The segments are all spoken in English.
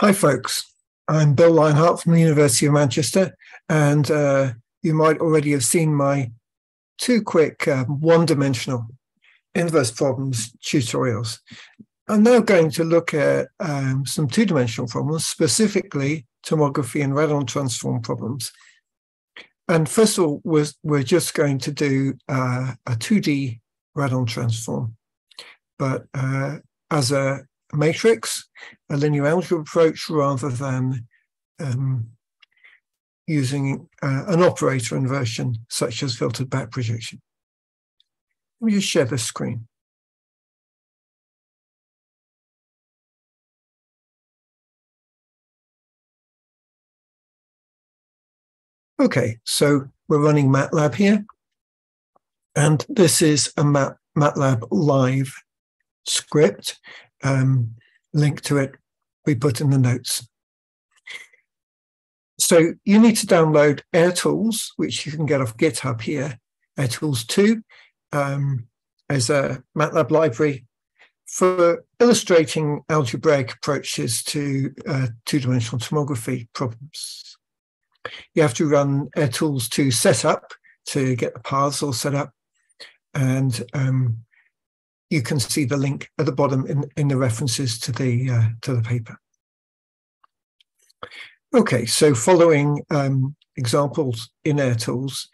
Hi, folks. I'm Bill Lionheart from the University of Manchester, and uh, you might already have seen my two quick um, one dimensional inverse problems tutorials. I'm now going to look at um, some two dimensional problems, specifically tomography and radon transform problems. And first of all, we're, we're just going to do uh, a 2D radon transform, but uh, as a matrix, a linear algebra approach, rather than um, using uh, an operator inversion such as filtered back projection. Let me just share the screen. Okay, so we're running MATLAB here. And this is a Mat MATLAB live script. Um, link to it we put in the notes. So you need to download AirTools, which you can get off GitHub here. AirTools 2 um, as a MATLAB library for illustrating algebraic approaches to uh, two-dimensional tomography problems. You have to run AirTools 2 setup to get the paths all set up. And um, you can see the link at the bottom in, in the references to the uh, to the paper. Okay, so following um, examples in AirTools,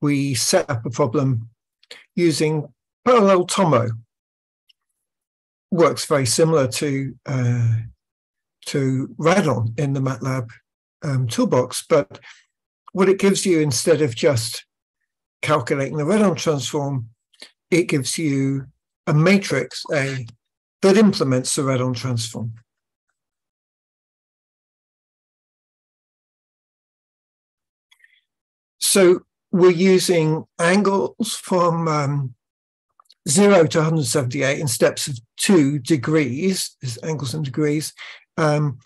we set up a problem using Parallel Tomo. Works very similar to uh, to Radon in the MATLAB um, toolbox, but what it gives you instead of just calculating the Radon transform, it gives you a matrix A that implements the Radon transform. So we're using angles from um, 0 to 178 in steps of two degrees, angles and degrees. Um,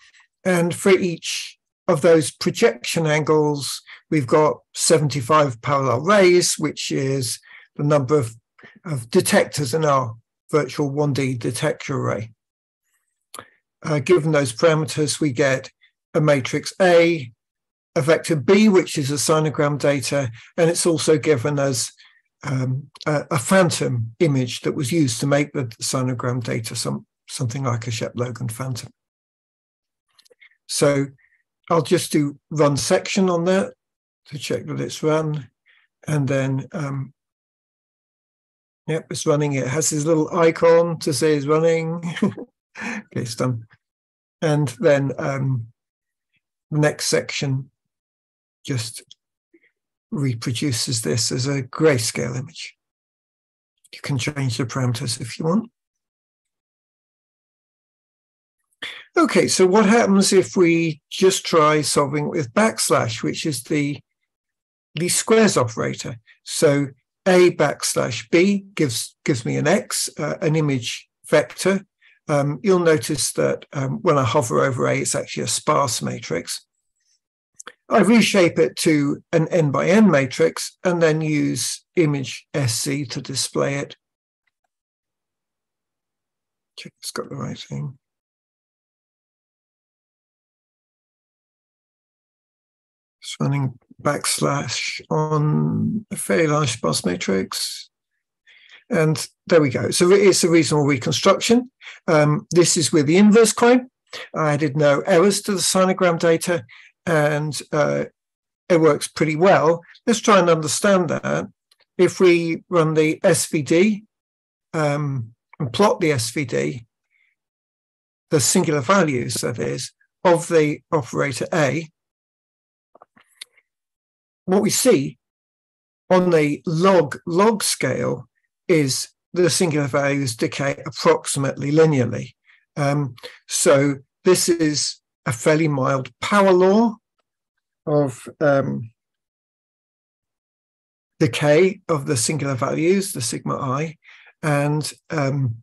and for each of those projection angles, we've got 75 parallel rays, which is the number of of detectors in our virtual 1D detector array. Uh, given those parameters, we get a matrix A, a vector B, which is a sinogram data, and it's also given as um, a, a, phantom image that was used to make the sinogram data some, something like a Shepp-Logan phantom. So I'll just do run section on that to check that it's run, and then um, Yep, it's running. It has this little icon to say it's running. okay, it's done. And then um, the next section just reproduces this as a grayscale image. You can change the parameters if you want. Okay, so what happens if we just try solving with backslash, which is the least squares operator? So a backslash b gives gives me an x, uh, an image vector. Um, you'll notice that um, when I hover over A, it's actually a sparse matrix. I reshape it to an n by n matrix and then use image sc to display it. Check it's got the right thing. It's running backslash on a fairly large sparse matrix. And there we go. So it's a reasonable reconstruction. Um, this is with the inverse crime. I added no errors to the sinogram data, and uh, it works pretty well. Let's try and understand that. If we run the SVD um, and plot the SVD, the singular values, that is, of the operator A, what we see on the log log scale is the singular values decay approximately linearly. Um, so this is a fairly mild power law of um, decay of the singular values, the sigma i, and um,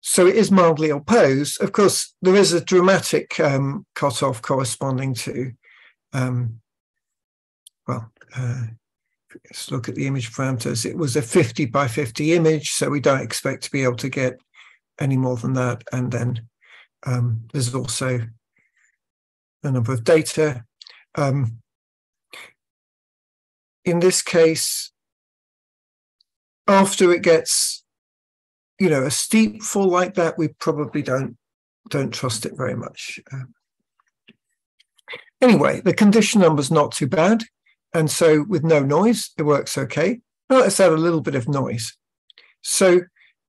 so it is mildly ill-posed. Of course, there is a dramatic um, cutoff corresponding to um, well, uh, let's look at the image parameters. It was a 50 by 50 image, so we don't expect to be able to get any more than that. And then um, there's also a number of data. Um, in this case, after it gets, you know, a steep fall like that, we probably don't don't trust it very much. Um, anyway, the condition number's not too bad, and so with no noise, it works okay. Now let's add a little bit of noise. So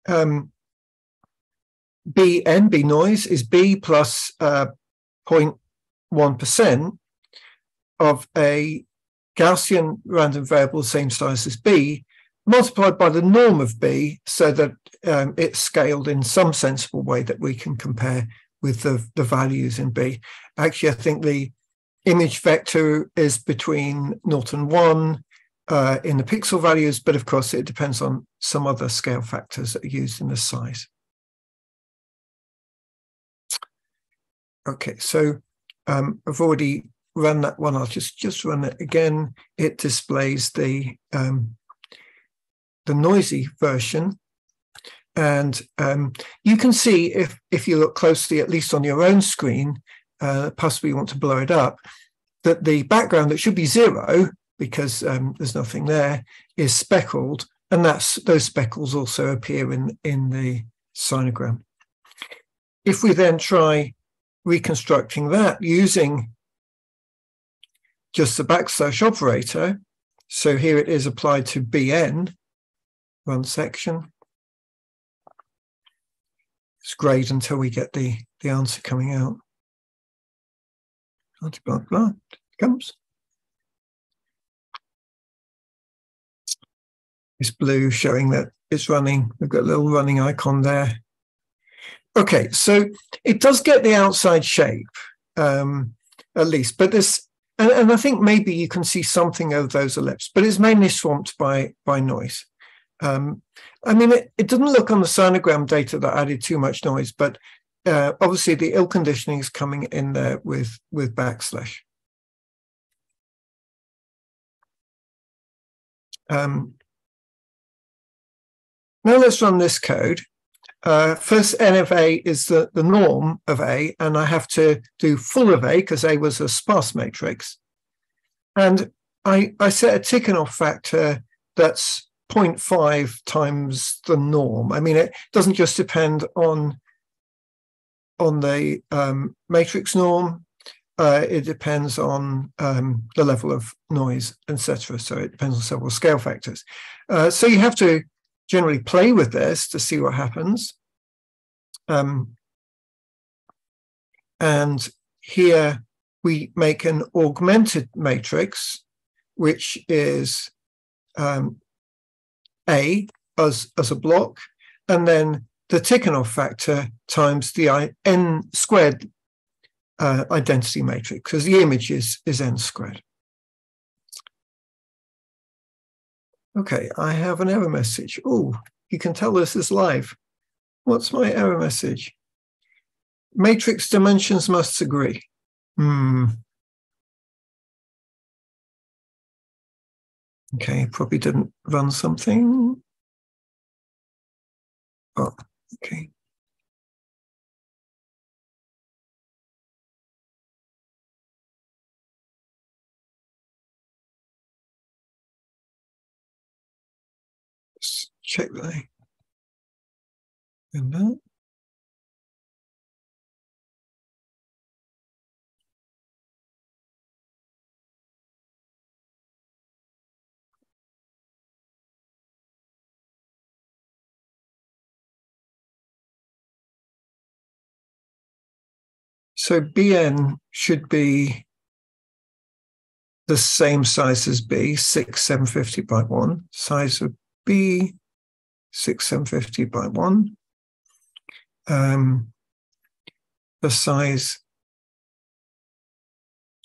um, B noise, is B plus uh, 0.1% of a Gaussian random variable same size as B multiplied by the norm of B so that um, it's scaled in some sensible way that we can compare with the, the values in B. Actually, I think the image vector is between 0 and 1 uh, in the pixel values, but of course it depends on some other scale factors that are used in the size. Okay, so um, I've already run that one. I'll just just run it again. It displays the um, the noisy version, and um, you can see if if you look closely, at least on your own screen, uh, possibly want to blow it up, that the background that should be zero because um, there's nothing there is speckled, and that's those speckles also appear in in the sinogram. If we then try reconstructing that using just the backslash operator. So here it is applied to bn, run section. It's great until we get the, the answer coming out. Blah, blah, blah, comes. It's blue showing that it's running. We've got a little running icon there. Okay, so it does get the outside shape, um, at least, but this, and, and, I think maybe you can see something of those ellipses, but it's mainly swamped by by noise. Um, I mean, it, it doesn't look on the sinogram data that added too much noise, but uh, obviously the ill conditioning is coming in there with with backslash. Um, now let's run this code uh, first n of A is the, the norm of A, and I have to do full of A because A was a sparse matrix. And I, I set a Tikhonov factor that's 0.5 times the norm. I mean, it doesn't just depend on, on the um, matrix norm, uh, it depends on um, the level of noise, etc. So it depends on several scale factors. Uh, so you have to generally play with this to see what happens. Um, and here we make an augmented matrix, which is um, A as, as a block, and then the Tikhonov factor times the n squared uh, identity matrix, because the image is, is n squared. Okay, I have an error message. Oh, you can tell this is live. What's my error message? Matrix dimensions must agree. Hmm. Okay, probably didn't run something. Oh, okay. check that. And that. So BN should be the same size as B, 6, 750 by 1. Size of B, 6, 750 by 1. Um, the size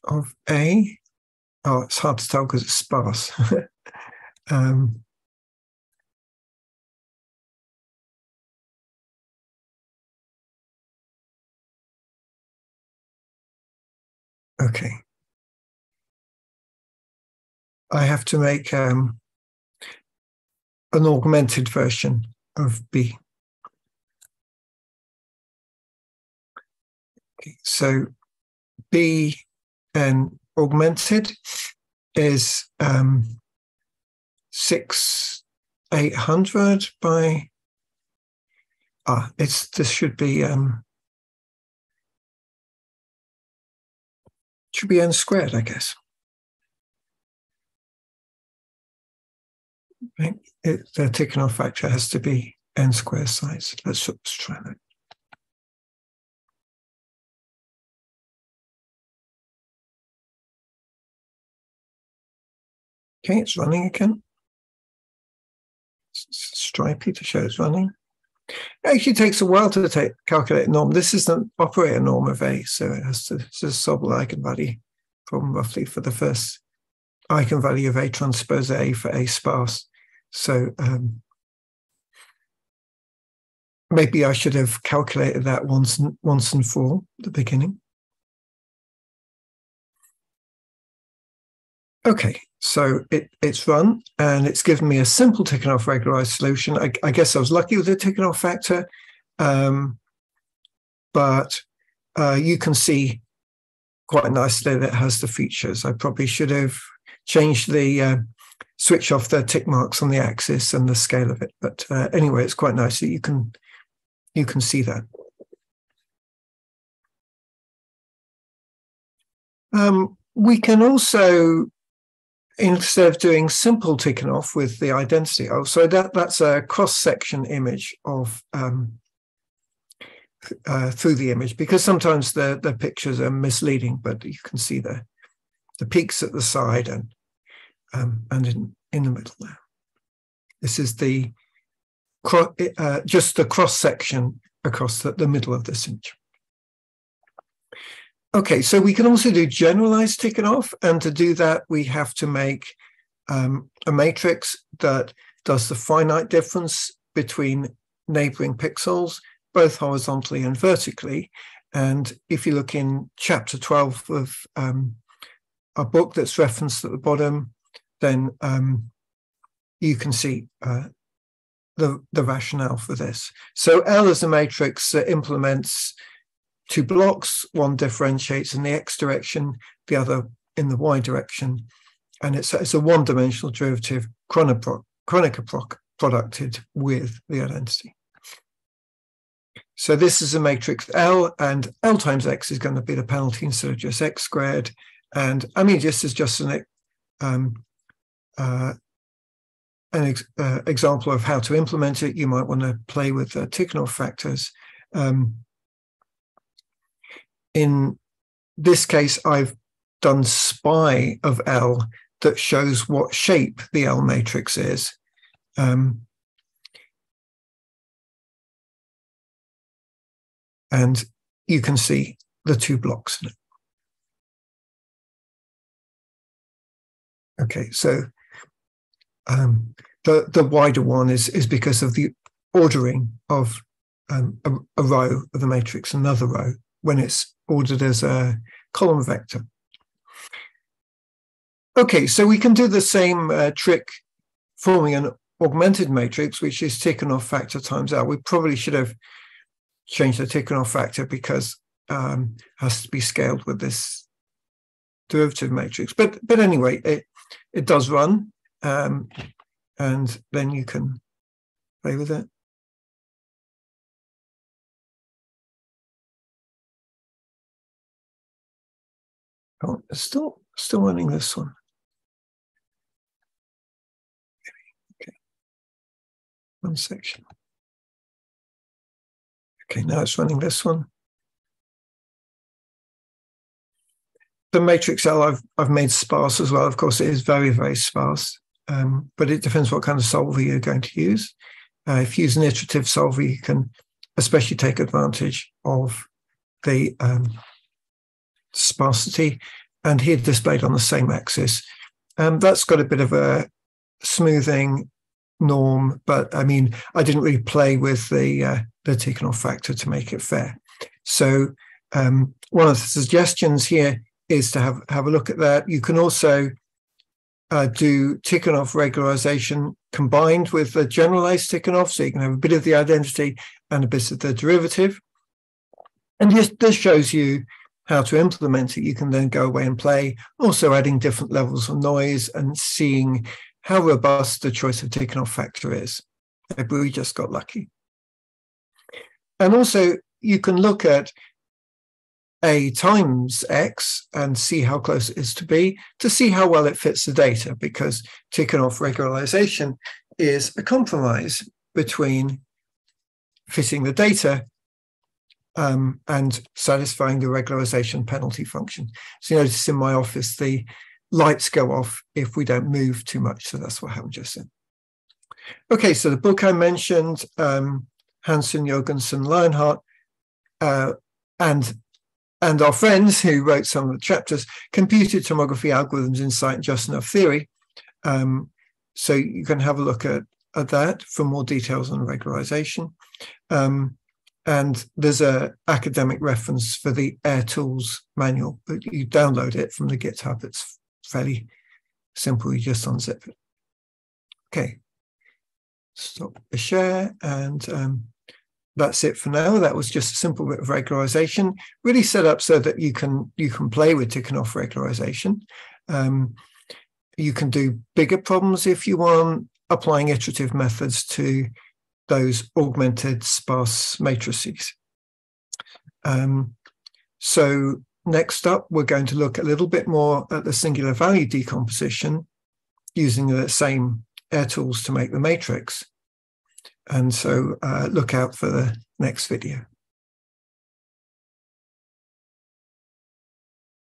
of A, oh, it's hard to tell because it's sparse. um, Okay. I have to make um, an augmented version of B. Okay, so B and augmented is um, six eight hundred by ah it's this should be um should be n squared I guess it, the Tikhonov factor has to be n square size let's, let's try that Okay, it's running again. stripy to show it's running. It actually takes a while to take, calculate norm. This is the operator norm of A, so it has to it's a eigenvalue problem roughly for the first eigenvalue of A transpose A for A sparse. So um, maybe I should have calculated that once and, once and for all at the beginning. Okay, so it, it's run and it's given me a simple Tikhonov regularized solution. I, I, guess I was lucky with the Tikhonov factor, um, but uh, you can see quite nicely that it has the features. I probably should have changed the uh, switch off the tick marks on the axis and the scale of it. But uh, anyway, it's quite nice that you can you can see that. Um, we can also instead of doing simple Tikhonov with the identity of, so that that's a cross-section image of um, uh, through the image because sometimes the the pictures are misleading, but you can see the the peaks at the side and um, and in in the middle there. This is the uh, just the cross section across the, the middle of this image. Okay, so we can also do generalized Tikhonov. and to do that, we have to make um, a matrix that does the finite difference between neighboring pixels, both horizontally and vertically. And if you look in chapter 12 of um, a book that's referenced at the bottom, then um, you can see uh, the, the rationale for this. So L is a matrix that implements two blocks. One differentiates in the x direction, the other in the y direction. And it's, it's a one dimensional derivative Kronecker producted with the identity. So this is a matrix L, and L times X is going to be the penalty instead of just X squared. And I mean, this is just an, um, uh, an ex uh, example of how to implement it. You might want to play with uh, Tikhonov factors. Um, in this case, I've done spy of L that shows what shape the L matrix is. Um, and you can see the two blocks in it. Okay, so um, the the wider one is is because of the ordering of um, a, a, row of the matrix, another row when it's ordered as a column vector. Okay, so we can do the same uh, trick forming an augmented matrix, which is Tikhonov factor times L. We probably should have changed the Tikhonov factor because um, has to be scaled with this derivative matrix. But but anyway, it it does run, um, and then you can play with it. Oh, still still running this one. Okay. One section. Okay, now it's running this one. The matrix L I've I've made sparse as well. Of course, it is very, very sparse. Um, but it depends what kind of solver you're going to use. Uh, if you use an iterative solver, you can especially take advantage of the um, sparsity, and here displayed on the same axis. Um, that's got a bit of a smoothing norm, but I mean, I didn't really play with the uh, the Tikhonov factor to make it fair. So um, one of the suggestions here is to have have a look at that. You can also uh, do Tikhonov regularization combined with the generalized Tikhonov, so you can have a bit of the identity and a bit of the derivative. And this, this shows you how to implement it. You can then go away and play, also adding different levels of noise and seeing how robust the choice of Tikhonov factor is. Maybe we just got lucky. And also, you can look at a times x and see how close it is to b to see how well it fits the data because Tikhonov regularization is a compromise between fitting the data um, and satisfying the regularization penalty function. So you notice in my office, the lights go off if we don't move too much. So that's what happened just then. Okay, so the book I mentioned, um, Hansen, Jorgensen, Lionheart, uh, and and our friends who wrote some of the chapters, computed tomography algorithms insight just enough theory. Um, so you can have a look at, at that for more details on regularization. Um, and there's a academic reference for the AirTools manual, but you download it from the GitHub. It's fairly simple. You just unzip it. Okay. Stop the share and um, that's it for now. That was just a simple bit of regularization, really set up so that you can you can play with Tikhonov regularization. Um, you can do bigger problems if you want, applying iterative methods to those augmented sparse matrices. Um, so next up, we're going to look a little bit more at the singular value decomposition using the same AirTools to make the matrix. And so uh, look out for the next video.